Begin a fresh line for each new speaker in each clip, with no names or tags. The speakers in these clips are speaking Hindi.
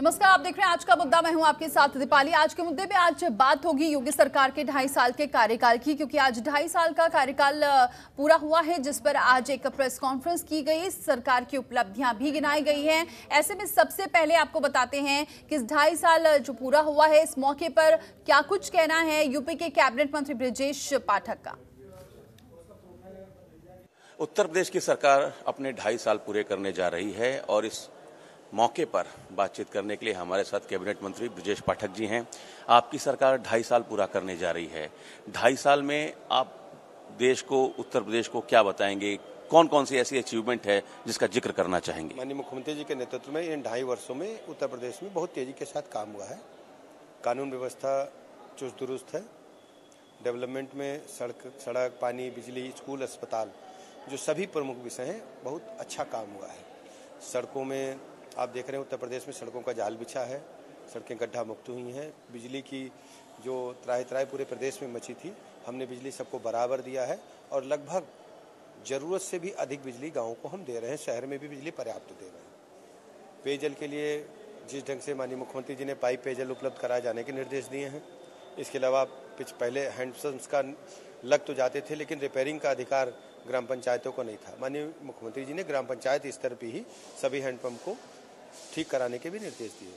नमस्कार, आप देख रहे हैं आज का मुद्दा। मैं हूँ आपके साथ दीपाली। आज के मुद्दे पे आज बात होगी योगी सरकार के ढाई साल के कार्यकाल की, क्योंकि आज ढाई साल का कार्यकाल पूरा हुआ है, जिस पर आज एक प्रेस कॉन्फ्रेंस की गई। सरकार की उपलब्धियाँ भी गिनाई गई हैं। ऐसे में सबसे पहले आपको बताते हैं कि इस ढाई साल जो पूरा हुआ है, इस मौके पर क्या कुछ कहना है यूपी के कैबिनेट मंत्री ब्रजेश पाठक का।
उत्तर प्रदेश की सरकार अपने ढाई साल पूरे करने जा रही है और इस मौके पर बातचीत करने के लिए हमारे साथ कैबिनेट मंत्री ब्रजेश पाठक जी हैं। आपकी सरकार ढाई साल पूरा करने जा रही है। ढाई साल में आप देश को, उत्तर प्रदेश को क्या बताएँगे? कौन कौन सी ऐसी अचीवमेंट है जिसका ज़िक्र करना चाहेंगे?
माननीय मुख्यमंत्री जी के नेतृत्व में इन ढाई वर्षों में उत्तर प्रदेश में बहुत तेज़ी के साथ काम हुआ है। कानून व्यवस्था चुस्त दुरुस्त है। डेवलपमेंट में सड़क सड़क, पानी, बिजली, स्कूल, अस्पताल, जो सभी प्रमुख विषय हैं, बहुत अच्छा काम हुआ है। सड़कों में आप देख रहे हैं, उत्तर प्रदेश में सड़कों का जाल बिछा है, सड़कें गड्ढा मुक्त हुई हैं। बिजली की जो त्राही त्राही पूरे प्रदेश में मची थी, हमने बिजली सबको बराबर दिया है और लगभग ज़रूरत से भी अधिक बिजली गाँव को हम दे रहे हैं, शहर में भी बिजली पर्याप्त दे रहे हैं। पेयजल के लिए जिस ढंग से माननीय मुख्यमंत्री जी ने पाइप पेयजल उपलब्ध कराए जाने के निर्देश दिए हैं, इसके अलावा पिछ पहले हैंडपम्प्स का लग तो जाते थे, लेकिन रिपेयरिंग का अधिकार ग्राम पंचायतों को नहीं था। माननीय मुख्यमंत्री जी ने ग्राम पंचायत स्तर पर ही सभी हैंडपम्प को ठीक कराने के भी निर्देश दिए।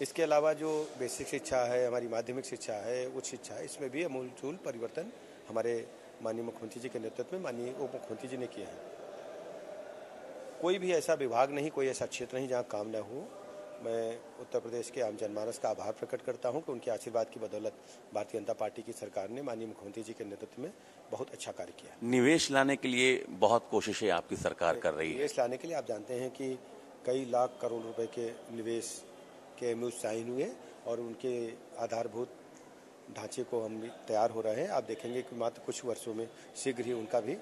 इसके अलावा जो बेसिक शिक्षा है हमारी माध्यमिक शिक्षा है उच्च शिक्षा है इसमें भी अमूलचूल परिवर्तन हमारे माननीय मुख्यमंत्री जी के नेतृत्व में माननीय उप मुख्यमंत्री जी ने किए हैं। कोई भी ऐसा विभाग नहीं कोई ऐसा क्षेत्र नहीं जहाँ काम न हो। मैं उत्तर प्रदेश के आम जनमानस का आभार प्रकट करता हूँ कि उनके आशीर्वाद की बदौलत भारतीय जनता पार्टी की सरकार ने माननीय मुख्यमंत्री जी के नेतृत्व में बहुत अच्छा कार्य किया।
निवेश लाने के लिए बहुत कोशिशें आपकी सरकार कर रही है।
निवेश लाने के लिए आप जानते हैं कि कई लाख करोड़ रुपए के निवेश के एम साइन हुए और उनके आधारभूत ढांचे को हम तैयार हो रहे हैं। आप देखेंगे कि मात्र कुछ वर्षों में शीघ्र ही उनका भी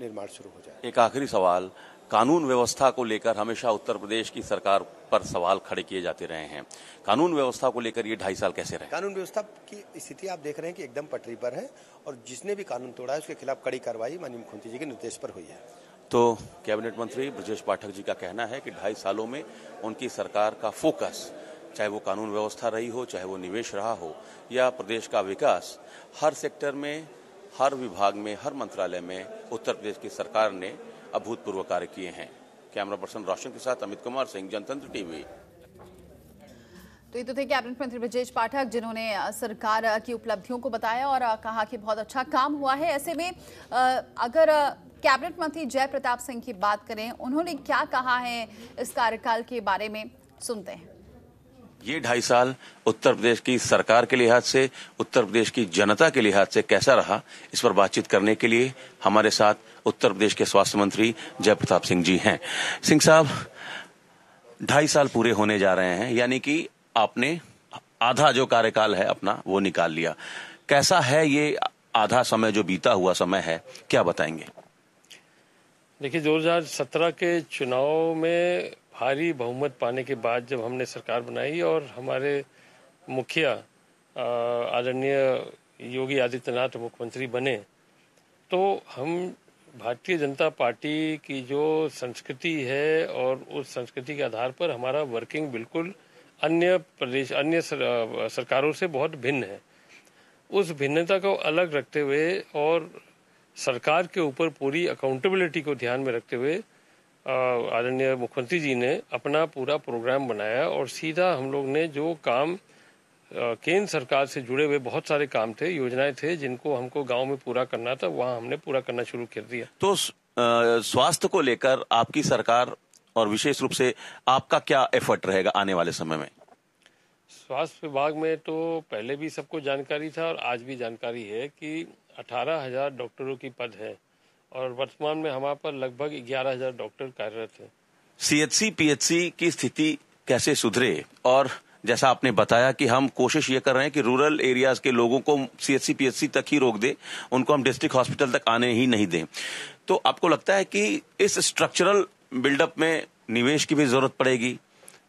निर्माण शुरू हो जाए।
एक आखिरी सवाल। कानून व्यवस्था को लेकर हमेशा उत्तर प्रदेश की सरकार पर सवाल खड़े किए जाते रहे हैं। कानून व्यवस्था को लेकर ये ढाई साल कैसे रहे?
कानून व्यवस्था की स्थिति आप देख रहे हैं कि एकदम पटरी पर है और जिसने भी कानून तोड़ा है उसके खिलाफ कड़ी कार्रवाई माननीय मुख्यमंत्री जी के निर्देश पर हुई है।
तो कैबिनेट मंत्री ब्रजेश पाठक जी का कहना है कि ढाई सालों में उनकी सरकार का फोकस, चाहे वो कानून व्यवस्था रही हो, चाहे वो निवेश रहा हो, या प्रदेश का विकास, हर सेक्टर में, हर विभाग में, हर मंत्रालय में उत्तर प्रदेश की सरकार ने अभूतपूर्व कार्य किए हैं। कैमरा पर्सन रोशन के साथ अमित कुमार सिंह जनतंत्र टीवी।
तो ये तो थे कैबिनेट मंत्री ब्रजेश पाठक, जिन्होंने सरकार की उपलब्धियों को बताया और कहा कि बहुत अच्छा काम हुआ है। ऐसे में अगर कैबिनेट मंत्री जय प्रताप सिंह की बात करें, उन्होंने क्या कहा है इस कार्यकाल के बारे में, सुनते हैं।
ये ढाई साल उत्तर प्रदेश की सरकार के लिहाज से, उत्तर प्रदेश की जनता के लिहाज से कैसा रहा, इस पर बातचीत करने के लिए हमारे साथ उत्तर प्रदेश के स्वास्थ्य मंत्री जय प्रताप सिंह जी हैं। सिंह साहब, ढाई साल पूरे होने जा रहे हैं, यानी कि आपने आधा जो कार्यकाल है अपना, वो निकाल लिया। कैसा है ये आधा समय जो बीता हुआ समय है, क्या बताएँगे?
देखिए 2017 के चुनाव में भारी बहुमत पाने के बाद जब हमने सरकार बनाई और हमारे मुखिया आदरणीय योगी आदित्यनाथ मुख्यमंत्री बने तो हम भारतीय जनता पार्टी की जो संस्कृति है और उस संस्कृति के आधार पर हमारा वर्किंग बिल्कुल अन्य प्रदेश अन्य सर, सरकारों से बहुत भिन्न है। उस भिन्नता को अलग रखते हुए और सरकार के ऊपर पूरी अकाउंटेबिलिटी को ध्यान में रखते हुए आदरणीय मुख्यमंत्री जी ने अपना पूरा प्रोग्राम बनाया और सीधा हम लोग ने जो काम केंद्र सरकार से जुड़े हुए बहुत सारे काम थे योजनाएँ थे जिनको हमको गाँव में पूरा करना था वहाँ हमने पूरा करना शुरू कर दिया।
तो स्वास्थ्य को लेकर आपकी सरकार और विशेष रूप से आपका क्या एफर्ट रहेगा आने वाले समय में?
स्वास्थ्य विभाग में तो पहले भी सबको जानकारी था और आज भी जानकारी है कि अठारह हज़ार डॉक्टरों की पद है और वर्तमान में हमारे पर लगभग ग्यारह हज़ार डॉक्टर कार्यरत है।
सीएचसी पीएचसी की स्थिति कैसे सुधरे? और जैसा आपने बताया कि हम कोशिश ये कर रहे हैं कि रूरल एरियाज़ के लोगों को सीएचसी पीएचसी तक ही रोक दे उनको हम डिस्ट्रिक्ट हॉस्पिटल तक आने ही नहीं दें। तो आपको लगता है कि इस स्ट्रक्चरल बिल्डअप में निवेश की भी ज़रूरत पड़ेगी?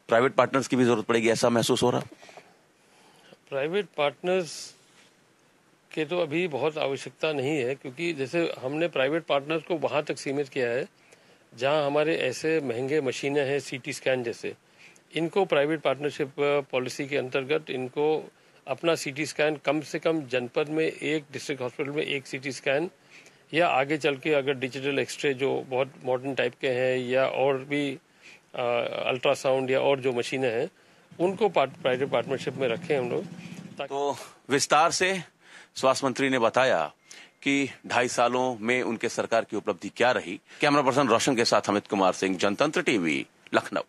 प्राइवेट पार्टनर्स की भी ज़रूरत पड़ेगी ऐसा महसूस हो रहा?
प्राइवेट पार्टनर्स के तो अभी बहुत आवश्यकता नहीं है, क्योंकि जैसे हमने प्राइवेट पार्टनर्स को वहाँ तक सीमित किया है, जहाँ हमारे ऐसे महँगे मशीनें हैं सीटी स्कैन जैसे, इनको प्राइवेट पार्टनरशिप पॉलिसी के अंतर्गत इनको अपना सीटी स्कैन कम से कम जनपद में एक डिस्ट्रिक्ट हॉस्पिटल में एक सीटी स्कैन या आगे चल के अगर डिजिटल एक्सरे जो बहुत मॉडर्न टाइप के हैं, या और भी अल्ट्रासाउंड या और जो मशीनें हैं, उनको प्राइवेट पार्टनरशिप में रखें हम लोग
तो विस्तार से स्वास्थ्य मंत्री ने बताया कि ढाई सालों में उनके सरकार की उपलब्धि क्या रही? कैमरा पर्सन रोशन के साथ अमित कुमार सिंह, जनतंत्र टीवी, लखनऊ।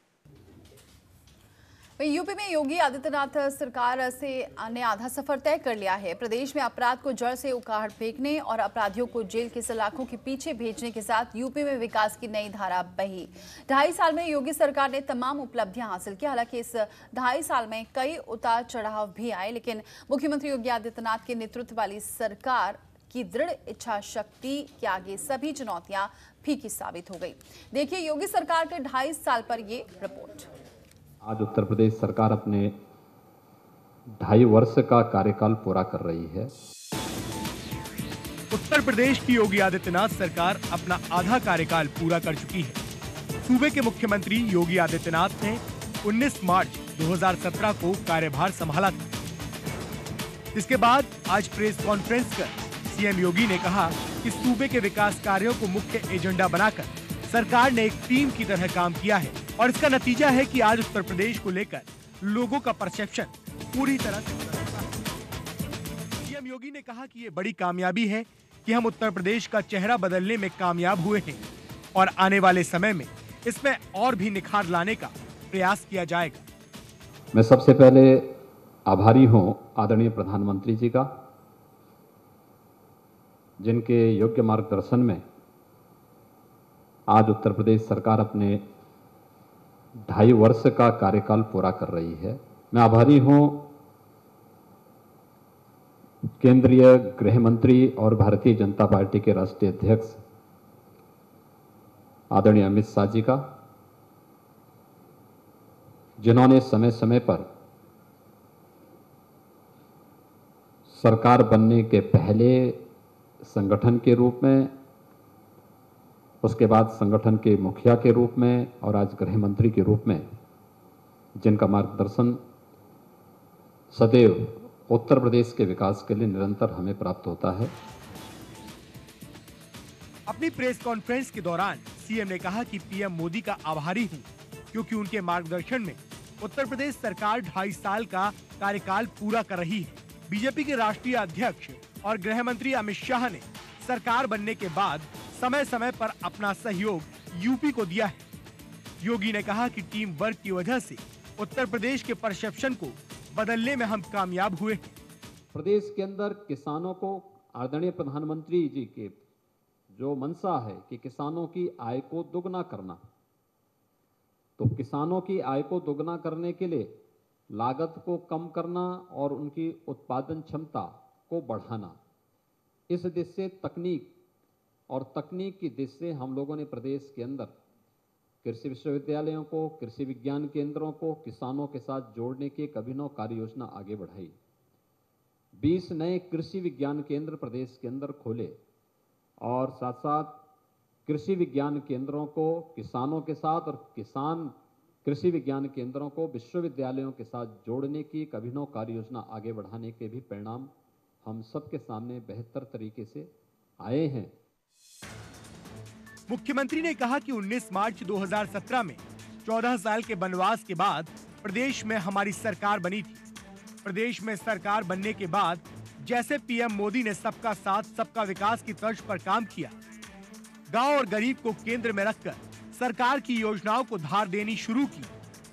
यूपी में योगी आदित्यनाथ सरकार से ने आधा सफ़र तय कर लिया है। प्रदेश में अपराध को जड़ से उखाड़ फेंकने और अपराधियों को जेल के सलाखों के पीछे भेजने के साथ यूपी में विकास की नई धारा बही। ढाई साल में योगी सरकार ने तमाम उपलब्धियाँ हासिल की। हालाँकि इस ढाई साल में कई उतार चढ़ाव भी आए, लेकिन मुख्यमंत्री योगी आदित्यनाथ के नेतृत्व वाली सरकार की दृढ़ इच्छा शक्ति के आगे सभी चुनौतियाँ फीकी साबित हो गई। देखिए, योगी सरकार के ढाई साल पर ये रिपोर्ट।
आज उत्तर प्रदेश सरकार अपने ढाई वर्ष का कार्यकाल पूरा कर रही है।
उत्तर प्रदेश की योगी आदित्यनाथ सरकार अपना आधा कार्यकाल पूरा कर चुकी है। सूबे के मुख्यमंत्री योगी आदित्यनाथ ने 19 मार्च 2017 को कार्यभार संभाला था। इसके बाद आज प्रेस कॉन्फ्रेंस कर सीएम योगी ने कहा कि सूबे के विकास कार्यों को मुख्य एजेंडा बनाकर सरकार ने एक टीम की तरह काम किया है और इसका नतीजा है कि आज उत्तर प्रदेश को लेकर लोगों का परसेप्शन पूरी तरह से सीएम योगी ने कहा कि ये बड़ी कामयाबी है कि हम उत्तर प्रदेश का चेहरा बदलने में कामयाब हुए हैं और आने वाले समय में इसमें और भी निखार लाने का प्रयास किया जाएगा।
मैं सबसे पहले आभारी हूँ आदरणीय प्रधानमंत्री जी का, जिनके योग्य मार्गदर्शन में आज उत्तर प्रदेश सरकार अपने ढाई वर्ष का कार्यकाल पूरा कर रही है। मैं आभारी हूँ। केंद्रीय गृह मंत्री और भारतीय जनता पार्टी के राष्ट्रीय अध्यक्ष आदरणीय अमित शाह जी का, जिन्होंने समय समय पर सरकार बनने के पहले संगठन के रूप में उसके बाद संगठन के मुखिया के रूप में और आज गृह मंत्री के रूप में, जिनका मार्गदर्शन सदैव उत्तर प्रदेश के विकास के लिए निरंतर हमें प्राप्त होता है।
अपनी प्रेस कॉन्फ्रेंस के दौरान सीएम ने कहा कि पीएम मोदी का आभारी हूँ, क्योंकि उनके मार्गदर्शन में उत्तर प्रदेश सरकार ढाई साल का कार्यकाल पूरा कर रही है। बीजेपी के राष्ट्रीय अध्यक्ष और गृह मंत्री अमित शाह ने सरकार बनने के बाद समय समय पर अपना सहयोग यूपी को दिया है। योगी ने कहा कि टीम वर्क की वजह से उत्तर प्रदेश के परसेप्शन को बदलने में हम कामयाब हुए हैं।
प्रदेश के अंदर किसानों को आदरणीय प्रधानमंत्री जी के जो मंशा है कि किसानों की आय को दुगना करना तो किसानों की आय को दुगना करने के लिए लागत को कम करना और उनकी उत्पादन क्षमता को बढ़ाना, इस दिशा से तकनीक और तकनीक की दिश से हम लोगों ने प्रदेश के अंदर कृषि विश्वविद्यालयों को, कृषि विज्ञान केंद्रों को, किसानों के साथ जोड़ने की एक अभिनव कार्य योजना आगे बढ़ाई। 20 नए कृषि विज्ञान केंद्र प्रदेश के अंदर खोले और साथ साथ कृषि विज्ञान केंद्रों को, किसानों के साथ और किसान कृषि विज्ञान केंद्रों को, विश्वविद्यालयों के साथ जोड़ने की एक अभिनव कार्य योजना आगे बढ़ाने के भी परिणाम हम सबके सामने बेहतर तरीके से आए हैं।
मुख्यमंत्री ने कहा कि 19 मार्च 2017 में 14 साल के वनवास के बाद प्रदेश में हमारी सरकार बनी थी। प्रदेश में सरकार बनने के बाद जैसे पीएम मोदी ने सबका साथ, सबका विकास की तर्ज पर काम किया, गाँव और गरीब को केंद्र में रखकर सरकार की योजनाओं को धार देनी शुरू की,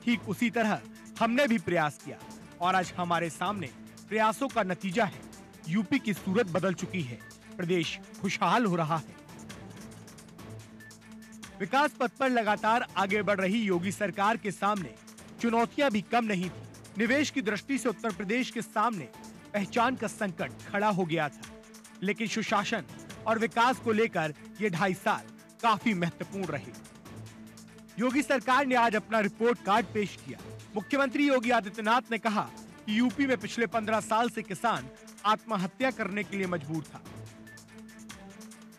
ठीक उसी तरह हमने भी प्रयास किया और आज हमारे सामने प्रयासों का नतीजा है। यूपी की सूरत बदल चुकी है, प्रदेश खुशहाल हो रहा है। विकास पथ पर लगातार आगे बढ़ रही योगी सरकार के सामने चुनौतियाँ भी कम नहीं थी। निवेश की दृष्टि से उत्तर प्रदेश के सामने पहचान का संकट खड़ा हो गया था। लेकिन सुशासन और विकास को लेकर ये ढाई साल काफ़ी महत्वपूर्ण रहे। योगी सरकार ने आज अपना रिपोर्ट कार्ड पेश किया। मुख्यमंत्री योगी आदित्यनाथ ने कहा कि यूपी में पिछले पंद्रह साल से किसान आत्महत्या करने के लिए मजबूर था।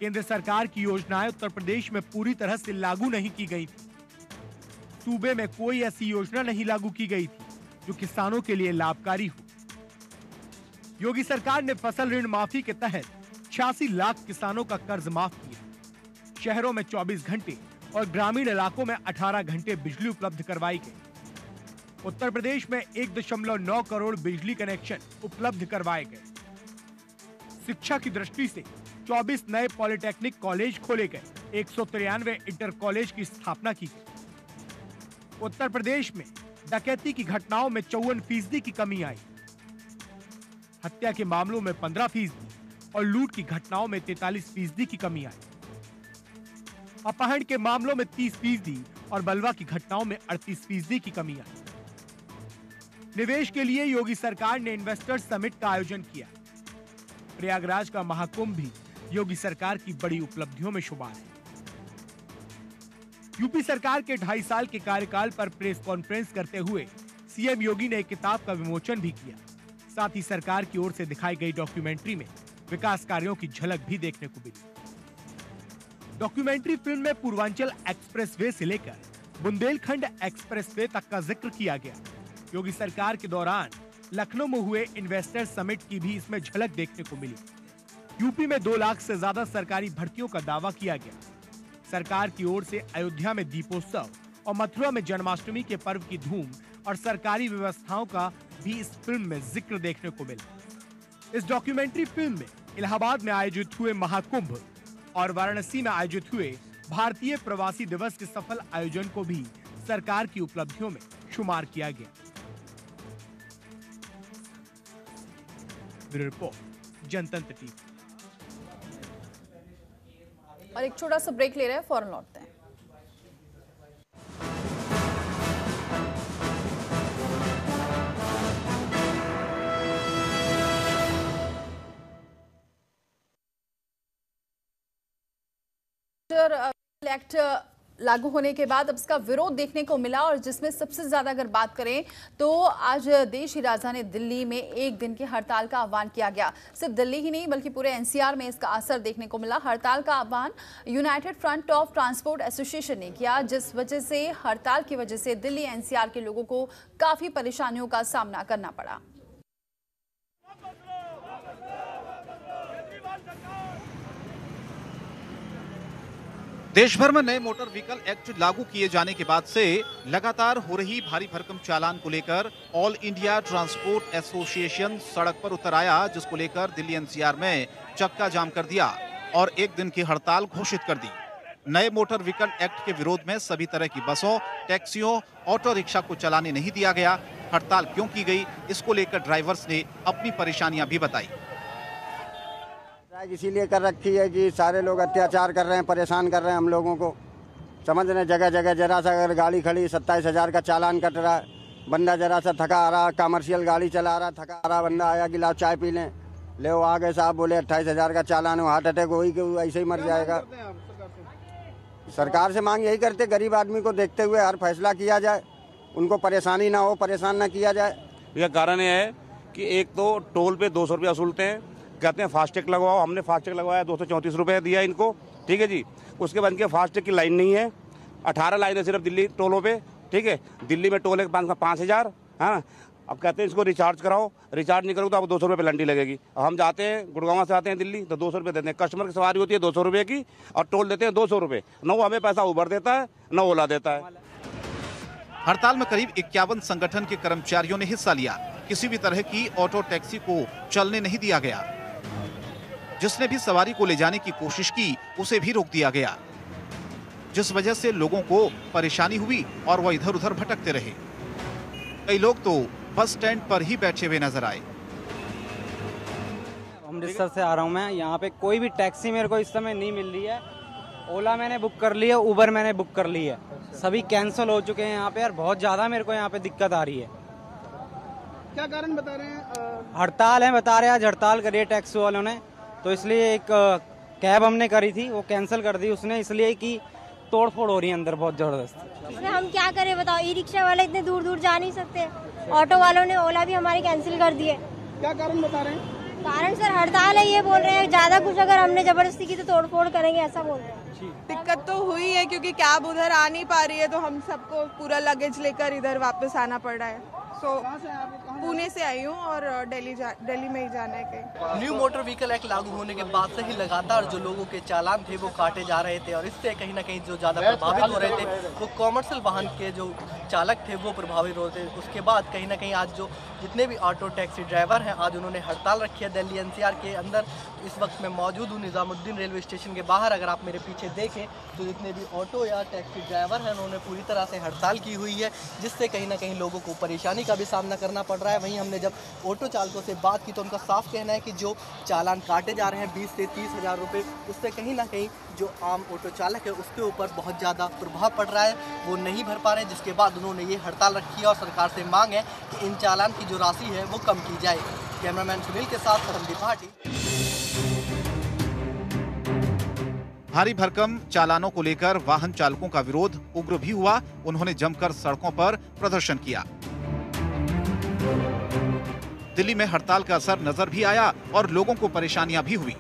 केंद्र सरकार की योजनाएँ उत्तर प्रदेश में पूरी तरह से लागू नहीं की गई थी। सूबे में कोई ऐसी योजना नहीं लागू की गई थी, जो किसानों के लिए लाभकारी हो। योगी सरकार ने फ़सल ऋण माफ़ी के तहत छियासी लाख किसानों का कर्ज माफ़ किया। शहरों में 24 घंटे और ग्रामीण इलाकों में 18 घंटे बिजली उपलब्ध करवाई गई। उत्तर प्रदेश में 1.9 करोड़ बिजली कनेक्शन उपलब्ध करवाए गए। शिक्षा की दृष्टि से 24 नए पॉलिटेक्निक कॉलेज खोले गए। एक सौ तिरानवे इंटर कॉलेज की स्थापना की गई। उत्तर प्रदेश में डकैती की घटनाओं में चौवन फ़ीसदी की कमी आई। हत्या के मामलों में 15 फ़ीसदी और लूट की घटनाओं में 43 फ़ीसदी की कमी आई। अपहरण के मामलों में 30 फ़ीसदी और बलवा की घटनाओं में 38 फ़ीसदी की कमी आई। निवेश के लिए योगी सरकार ने इन्वेस्टर्स समिट का आयोजन किया। प्रयागराज का महाकुंभ भी योगी सरकार की बड़ी उपलब्धियों में शुमार है। यूपी सरकार के ढाई साल के कार्यकाल पर प्रेस कॉन्फ्रेंस करते हुए सीएम योगी ने एक किताब का विमोचन भी किया। साथ ही सरकार की ओर से दिखाई गई डॉक्यूमेंट्री में विकास कार्यों की झलक भी देखने को मिली। डॉक्यूमेंट्री फ़िल्म में पूर्वांचल एक्सप्रेसवे से लेकर बुंदेलखंड एक्सप्रेसवे तक का ज़िक्र किया गया। योगी सरकार के दौरान लखनऊ में हुए इन्वेस्टर समिट की भी इसमें झलक देखने को मिली। यूपी में दो लाख से ज़्यादा सरकारी भर्तियों का दावा किया गया। सरकार की ओर से अयोध्या में दीपोत्सव और मथुरा में जन्माष्टमी के पर्व की धूम और सरकारी व्यवस्थाओं का भी इस फ़िल्म में ज़िक्र देखने को मिला। इस डॉक्यूमेंट्री फ़िल्म में इलाहाबाद में आयोजित हुए महाकुंभ और वाराणसी में आयोजित हुए भारतीय प्रवासी दिवस के सफल आयोजन को भी सरकार की उपलब्धियों में शुमार किया गया। रिपोर्ट, जनतंत्र टीवी।
और एक छोटा सा ब्रेक ले रहे हैं फॉरन लौटते हैं। एक्ट लागू होने के बाद अब इसका विरोध देखने को मिला और जिसमें सबसे ज़्यादा अगर बात करें तो आज देश की राजधानी दिल्ली में एक दिन की हड़ताल का आह्वान किया गया। सिर्फ़ दिल्ली ही नहीं, बल्कि पूरे एनसीआर में इसका असर देखने को मिला। हड़ताल का आह्वान United Front of Transport Association ने किया, जिस वजह से, हड़ताल की वजह से दिल्ली एनसीआर के लोगों को काफ़ी परेशानियों का सामना करना पड़ा।
देश भर में नए मोटर व्हीकल एक्ट लागू किए जाने के बाद से लगातार हो रही भारी भरकम चालान को लेकर ऑल इंडिया ट्रांसपोर्ट एसोसिएशन सड़क पर उतर आया, जिसको लेकर दिल्ली एनसीआर में चक्का जाम कर दिया और एक दिन की हड़ताल घोषित कर दी। नए मोटर व्हीकल एक्ट के विरोध में सभी तरह की बसों, टैक्सियों, ऑटो रिक्शा को चलाने नहीं दिया गया। हड़ताल क्यों की गई, इसको लेकर ड्राइवर्स ने अपनी परेशानियाँ भी बताई।
स्ट्राइक इसीलिए कर रखी है कि सारे लोग अत्याचार कर रहे हैं परेशान कर रहे हैं हम लोगों को। समझ रहे हैं जगह जगह जरा सा अगर गाड़ी खड़ी सत्ताईस हज़ार का चालान कट रहा है। बंदा जरा सा थका आ रहा कमर्शियल गाड़ी चला रहा थका आ रहा बंदा आया गिलास चाय पी लें। ले वो आ गए साहब बोले अट्ठाईस हज़ार का चालान हो हार्ट अटैक वही के ऐसे ही मर जाएगा। सरकार से? मांग यही करते गरीब आदमी को देखते हुए हर फैसला किया जाए। उनको परेशानी ना हो परेशान ना किया जाए।
इसका कारण यह है कि एक तो टोल पे दो सौ रुपया वसूलते हैं कहते हैं फास्टैग लगवाओ, हमने फास्टैग लगवाया, दो सौ दिया इनको, ठीक है जी। उसके बाद इनके फास्टैग की लाइन नहीं है। अठारह लाइन है सिर्फ़ दिल्ली टोलों पर ठीक है। दिल्ली में टोल है पाँच पाँच हज़ार हाँ। अब कहते हैं इसको रिचार्ज कराओ, रिचार्ज नहीं करोगे तो आपको दो सौ रुपये पेनल्टी लगेगी। अब हम जाते हैं, गुड़गांव से आते हैं दिल्ली तो दो सौ रुपये देते हैं। कस्टमर की सवारी होती है दो सौ रुपये की, और टोल देते हैं दो सौ रुपये न वो हमें पैसा उबर देता है, न ओला देता है।
हड़ताल में करीब इक्यावन संगठन के कर्मचारियों ने हिस्सा लिया। किसी भी तरह की ऑटो टैक्सी को चलने नहीं दिया गया। जिसने भी सवारी को ले जाने की कोशिश की उसे भी रोक दिया गया। जिस वजह से लोगों को परेशानी हुई और वह इधर उधर भटकते रहे। कई लोग तो बस स्टैंड पर ही बैठे हुए नज़र आए।
अमृतसर से आ रहा हूँ मैं। यहाँ पे कोई भी टैक्सी मेरे को इस समय नहीं मिल रही है। ओला मैंने बुक कर ली है उबर मैंने बुक कर ली है। सभी कैंसिल हो चुके हैं यहाँ पे और बहुत ज़्यादा मेरे को यहाँ पे दिक्कत आ रही है।
क्या कारण बता रहे हैं?
हड़ताल है बता रहे हैं आज हड़ताल करी है टैक्सी वालों ने। तो इसलिए एक कैब हमने करी थी वो कैंसिल कर दी उसने इसलिए कि तोड़ फोड़ हो रही है अंदर बहुत ज़बरदस्त।
हम क्या करें बताओ ई रिक्शा वाले इतने दूर दूर जा नहीं सकते। ऑटो वालों ने ओला भी हमारे कैंसिल कर दिए।
क्या कारण बता रहे हैं?
कारण सर हड़ताल है ये बोल रहे हैं। ज़्यादा कुछ अगर हमने ज़बरदस्ती की तो तोड़फोड़ करेंगे ऐसा बोल रहे हैं।
दिक्कत तो हुई है क्योंकि कैब उधर आ नहीं पा रही है तो हम सबको पूरा लगेज लेकर इधर वापस आना पड़ रहा है। सो पुणे से आई हूँ और दिल्ली जा दिल्ली में ही जाना है कहीं।
न्यू मोटर व्हीकल एक्ट लागू होने के बाद से ही लगातार जो लोगों के चालान थे वो काटे जा रहे थे और इससे कहीं ना कहीं जो ज़्यादा प्रभावित हो रहे थे वो कॉमर्शियल वाहन के जो चालक थे वो प्रभावित हो रहे थे। उसके बाद कहीं ना कहीं आज जो जितने भी ऑटो टैक्सी ड्राइवर हैं, आज उन्होंने हड़ताल रखी है दिल्ली एनसीआर के अंदर। तो इस वक्त मैं मौजूद हूँ निज़ामुद्दीन रेलवे स्टेशन के बाहर। अगर आप मेरे पीछे देखें तो जितने भी ऑटो या टैक्सी ड्राइवर हैं, उन्होंने पूरी तरह से हड़ताल की हुई है, जिससे कहीं ना कहीं लोगों को परेशानी का भी सामना करना पड़ रहा है। वहीं हमने जब ऑटो चालकों से बात की तो उनका साफ़ कहना है कि जो चालान काटे जा रहे हैं, बीस से तीस हज़ार रुपये, उससे कहीं ना कहीं जो आम ऑटो चालक है, उसके ऊपर बहुत ज़्यादा प्रभाव पड़ रहा है। वो नहीं भर पा रहे, जिसके बाद उन्होंने ये हड़ताल रखी है और सरकार से मांग है कि इन चालान की जो राशि है, वो कम की जाए। कैमरामैन सुनील के साथ सरमदीप भाटी।
भारी भरकम चालानों को लेकर वाहन चालकों का विरोध उग्र भी हुआ। उन्होंने जमकर सड़कों पर प्रदर्शन किया। दिल्ली में हड़ताल का असर नज़र भी आया और लोगों को परेशानियाँ भी हुई।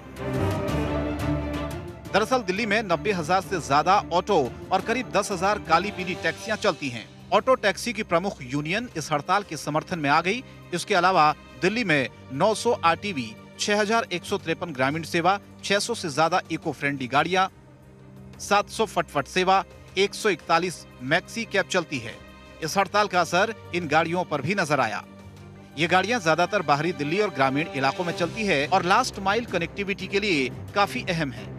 दरअसल दिल्ली में नब्बे हज़ार से ज़्यादा ऑटो और करीब दस हज़ार काली पीली टैक्सियाँ चलती हैं। ऑटो टैक्सी की प्रमुख यूनियन इस हड़ताल के समर्थन में आ गई। इसके अलावा दिल्ली में 900 सौ आरटीवी 6,153 ग्रामीण सेवा 600 से ज़्यादा इको फ्रेंडली गाड़ियाँ 700 फटफट सेवा 141 मैक्सी कैब चलती है। इस हड़ताल का असर इन गाड़ियों पर भी नज़र आया। ये गाड़ियाँ ज़्यादातर बाहरी दिल्ली और ग्रामीण इलाकों में चलती है और लास्ट माइल कनेक्टिविटी के लिए काफ़ी अहम है।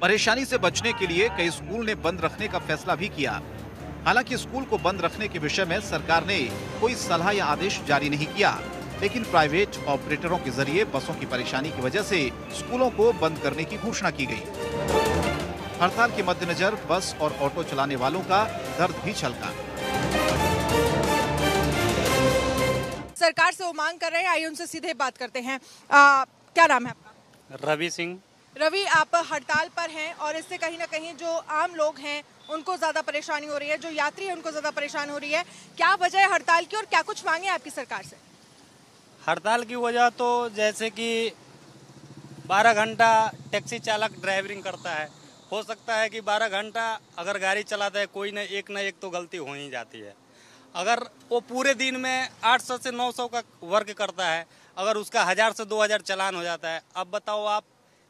परेशानी से बचने के लिए कई स्कूल ने बंद रखने का फैसला भी किया। हालाँकि स्कूल को बंद रखने के विषय में सरकार ने कोई सलाह या आदेश जारी नहीं किया लेकिन प्राइवेट ऑपरेटरों के ज़रिए बसों की परेशानी की वजह से स्कूलों को बंद करने की घोषणा की गई। हड़ताल के मद्देनजर बस और ऑटो चलाने वालों का दर्द भी छलका।
सरकार से वो मांग कर रहे हैं आइए उनसे सीधे बात करते हैं। आ, क्या नाम है आपका?
रवि सिंह।
रवि, आप हड़ताल पर हैं और इससे कहीं ना कहीं जो आम लोग हैं, उनको ज़्यादा परेशानी हो रही है, जो यात्री है, उनको ज़्यादा परेशान हो रही है। क्या वजह है हड़ताल की और क्या कुछ मांगे आपकी सरकार से?
हड़ताल की वजह तो जैसे कि 12 घंटा टैक्सी चालक ड्राइवरिंग करता है। हो सकता है कि 12 घंटा अगर गाड़ी चलाता है, कोई ना, एक न एक तो गलती हो ही जाती है। अगर वो पूरे दिन में 800 से 900 का वर्क करता है, अगर उसका हज़ार से 2000 चलान हो जाता है, अब बताओ आप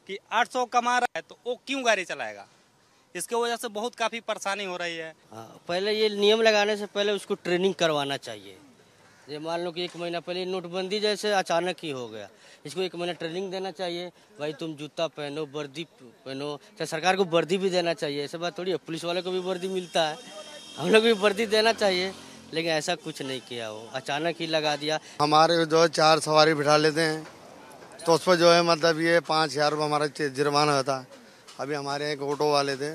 कि 800 कमा रहा है तो वो क्यों गाड़ी चलाएगा? इसके वजह से बहुत काफ़ी परेशानी हो रही है।
हाँ, पहले ये नियम लगाने से पहले उसको ट्रेनिंग करवाना चाहिए। ये मान लो कि एक महीना पहले नोटबंदी जैसे अचानक ही हो गया। इसको एक महीना ट्रेनिंग देना चाहिए। भाई तुम जूता पहनो वर्दी पहनो चाहे सरकार को वर्दी भी देना चाहिए। ऐसे बात थोड़ी है पुलिस वाले को भी वर्दी मिलता है। हम लोग भी वर्दी देना चाहिए लेकिन ऐसा कुछ नहीं किया वो। अचानक ही लगा दिया।
हमारे जो है चार सवारी बिठा लेते हैं। तो उस पर जो है मतलब ये पाँच हज़ार रुपये हमारा जुर्माना होता अभी हमारे एक ऑटो वाले थे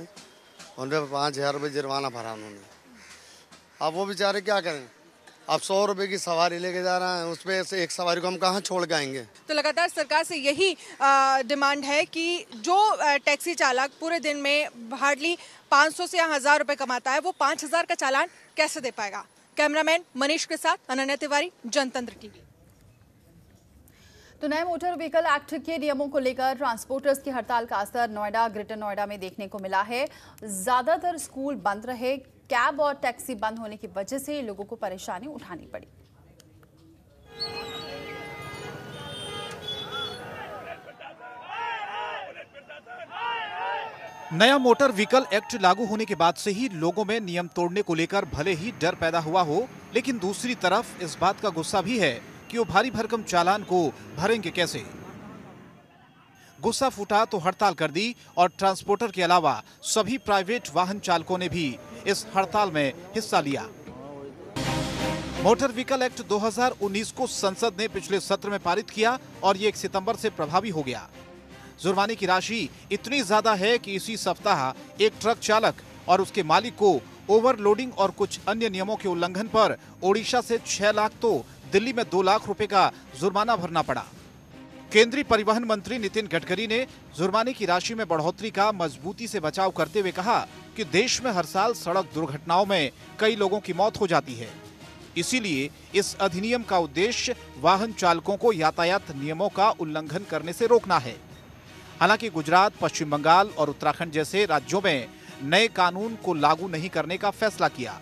उन पर पाँच हज़ार रुपये जुर्माना भरा उन्होंने। अब वो बेचारे क्या करें? अब सौ रुपए की सवारी लेके जा रहा है उसमें से एक सवारी को हम कहाँ छोड़ के आएँगे?
तो लगातार सरकार से यही डिमांड है कि जो टैक्सी चालक पूरे दिन में हार्डली 500 से या हज़ार रुपए कमाता है, वो 5000 का चालान कैसे दे पाएगा? कैमरामैन मनीष के साथ अनन्या तिवारी, जनतंत्र टीवी।
तो नए मोटर व्हीकल एक्ट के नियमों को लेकर ट्रांसपोर्टर्स की हड़ताल का असर नोएडा, ग्रेटर नोएडा में देखने को मिला है। ज़्यादातर स्कूल बंद रहे, कैब और टैक्सी बंद होने की वजह से लोगों को परेशानी उठानी पड़ी।
नया मोटर व्हीकल एक्ट लागू होने के बाद से ही लोगों में नियम तोड़ने को लेकर भले ही डर पैदा हुआ हो, लेकिन दूसरी तरफ़ इस बात का गुस्सा भी है। कि वो भारी भरकम चालान को भरेंगे कैसे? गुस्सा फूटा तो हड़ताल कर दी और ट्रांसपोर्टर के अलावा सभी प्राइवेट वाहन चालकों ने भी इस हड़ताल में हिस्सा लिया। मोटर व्हीकल एक्ट 2019 को संसद ने पिछले सत्र में पारित किया और ये एक सितंबर से प्रभावी हो गया। जुर्माने की राशि इतनी ज़्यादा है कि इसी सप्ताह एक ट्रक चालक और उसके मालिक को ओवरलोडिंग और कुछ अन्य नियमों के उल्लंघन पर ओडिशा से छह लाख तो दिल्ली में दो लाख रुपए का जुर्माना भरना पड़ा। केंद्रीय परिवहन मंत्री नितिन गडकरी ने जुर्माने की राशि में बढ़ोतरी का मजबूती से बचाव करते हुए कहा कि देश में हर साल सड़क दुर्घटनाओं में कई लोगों की मौत हो जाती है। इसीलिए इस अधिनियम का उद्देश्य वाहन चालकों को यातायात नियमों का उल्लंघन करने से रोकना है। हालाँकि गुजरात, पश्चिम बंगाल और उत्तराखंड जैसे राज्यों में नए कानून को लागू नहीं करने का फैसला किया।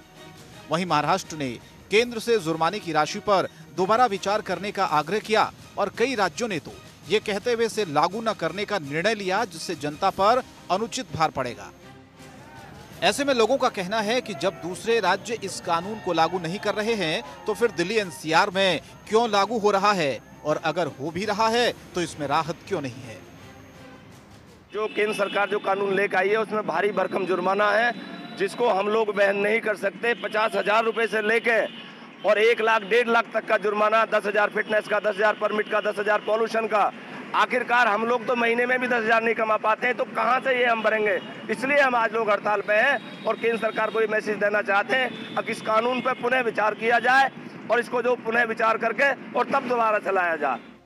वहीं महाराष्ट्र ने केंद्र से जुर्माने की राशि पर दोबारा विचार करने का आग्रह किया और कई राज्यों ने तो ये कहते हुए इसे लागू न करने का निर्णय लिया, जिससे जनता पर अनुचित भार पड़ेगा। ऐसे में लोगों का कहना है कि जब दूसरे राज्य इस कानून को लागू नहीं कर रहे हैं तो फिर दिल्ली एनसीआर में क्यों लागू हो रहा है? और अगर हो भी रहा है तो इसमें राहत क्यों नहीं है?
जो केंद्र सरकार जो कानून लेकर आई है, उसमें भारी भरकम जुर्माना है। जिसको हम लोग बहन नहीं कर सकते, पचास हज़ार रुपए से लेके और एक लाख, डेढ़ लाख तक का जुर्माना, दस हज़ार फिटनेस का, दस हज़ार परमिट का, दस हज़ार पॉल्यूशन का। आखिरकार हम लोग तो महीने में भी दस हज़ार नहीं कमा पाते हैं तो कहाँ से ये हम भरेंगे? इसलिए हम आज लोग हड़ताल पे हैं और केंद्र सरकार को ये मैसेज देना चाहते हैं, अब इस कानून पर पुनः विचार किया जाए और इसको जो पुनः विचार करके और तब दोबारा चलाया जाए।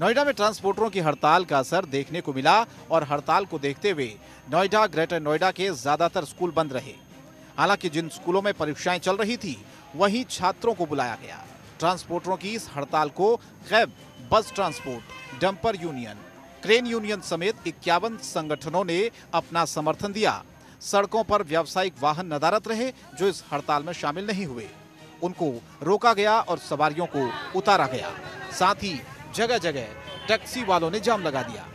नोएडा में ट्रांसपोर्टरों की हड़ताल का असर देखने को मिला और हड़ताल को देखते हुए नोएडा, ग्रेटर नोएडा के ज़्यादातर स्कूल बंद रहे। हालाँकि जिन स्कूलों में परीक्षाएँ चल रही थी, वहीं छात्रों को बुलाया गया। ट्रांसपोर्टरों की इस हड़ताल को cab bus transport, dumper union, crane union समेत इक्यावन संगठनों ने अपना समर्थन दिया। सड़कों पर व्यावसायिक वाहन नदारत रहे, जो इस हड़ताल में शामिल नहीं हुए। उनको रोका गया और सवारियों को उतारा गया। साथ ही जगह जगह टैक्सी वालों ने जाम लगा दिया।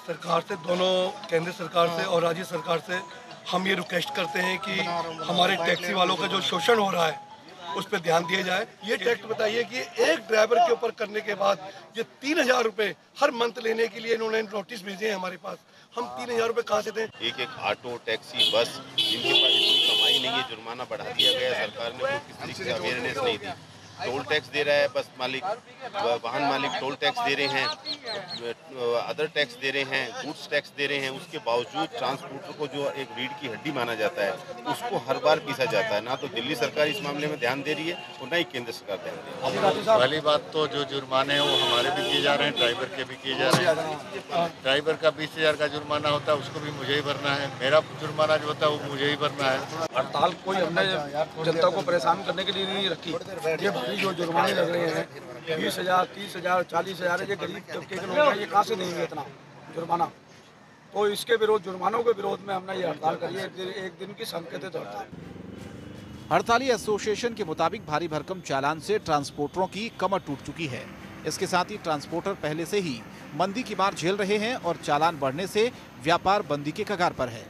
सरकार से दोनों केंद्र सरकार से और राज्य सरकार से हम ये रिक्वेस्ट करते हैं कि हमारे टैक्सी वालों का जो शोषण हो रहा है उस पर ध्यान दिया जाए। ये टैक्स बताइए कि एक ड्राइवर के ऊपर करने के बाद ये तीन हज़ार रुपए हर मंथ लेने के लिए इन्होंने नोटिस भेजे हैं हमारे पास। हम तीन हज़ार रुपए कहाँ से दें?
एक एक ऑटो टैक्सी बस जिनके पास इतनी कमाई नहीं है जुर्माना बढ़ा दिया गया सरकार ने किस तरीके से अवेयरनेस नहीं दी। टोल टैक्स दे रहा है बस मालिक वाहन मालिक टोल टैक्स दे रहे हैं अदर टैक्स दे रहे हैं गुड्स टैक्स दे रहे हैं उसके बावजूद ट्रांसपोर्टर को जो एक रीढ़ की हड्डी माना जाता है उसको हर बार पीसा जाता है। ना तो दिल्ली सरकार इस मामले में ध्यान दे रही है और ना ही केंद्र सरकार ध्यान दे रही है।
पहली बात तो जो जुर्माने हैं वो हमारे भी किए जा रहे हैं ड्राइवर के भी किए जा रहे हैं। ड्राइवर का बीस हज़ार का जुर्माना होता है उसको भी मुझे ही भरना है। मेरा जुर्माना जो होता है वो मुझे ही भरना है।
हड़ताल कोई हमने जनता को परेशान करने के लिए नहीं रखी। ये जो जुर्माने लग रहे हैं, बीस हज़ार, तीस हज़ार, चालीस हज़ार ये गरीब तबके के लोग हैं, ये कहाँ से देंगे इतना जुर्माना? तो इसके विरोध, जुर्मानों के विरोध में हमने ये हड़ताल करी है एक दिन की संकेतित हड़ताल।
हड़ताली एसोसिएशन के मुताबिक भारी भरकम चालान से ट्रांसपोर्टरों की कमर टूट चुकी है। इसके साथ ही ट्रांसपोर्टर पहले से ही मंदी की मार झेल रहे हैं और चालान बढ़ने से व्यापार बंदी के कगार पर है।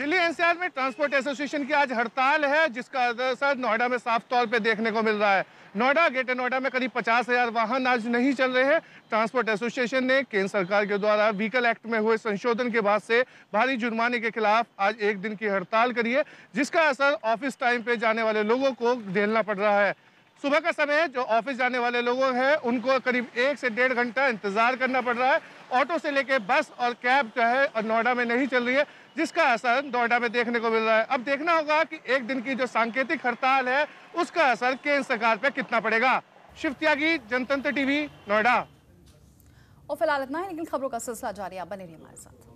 दिल्ली एनसीआर में ट्रांसपोर्ट एसोसिएशन की आज हड़ताल है, जिसका असर नोएडा में साफ़ तौर पे देखने को मिल रहा है। नोएडा, ग्रेटर नोएडा में करीब पचास हज़ार वाहन आज नहीं चल रहे हैं। ट्रांसपोर्ट एसोसिएशन ने केंद्र सरकार के द्वारा व्हीकल एक्ट में हुए संशोधन के बाद से भारी जुर्माने के खिलाफ आज एक दिन की हड़ताल करी है, जिसका असर ऑफ़िस टाइम पे जाने वाले लोगों को झेलना पड़ रहा है। सुबह का समय जो ऑफ़िस जाने वाले लोग हैं, उनको करीब एक से डेढ़ घंटा इंतज़ार करना पड़ रहा है। ऑटो से लेके बस और कैब जो है, नोएडा में नहीं चल रही है। जिसका असर नोएडा में देखने को मिल रहा है। अब देखना होगा कि एक दिन की जो सांकेतिक हड़ताल है, उसका असर केंद्र सरकार पर कितना पड़ेगा? शिव त्यागी, जनतंत्र टीवी, नोएडा।
और फ़िलहाल इतना है, लेकिन खबरों का सिलसिला जारी आप बने रहिए हमारे साथ।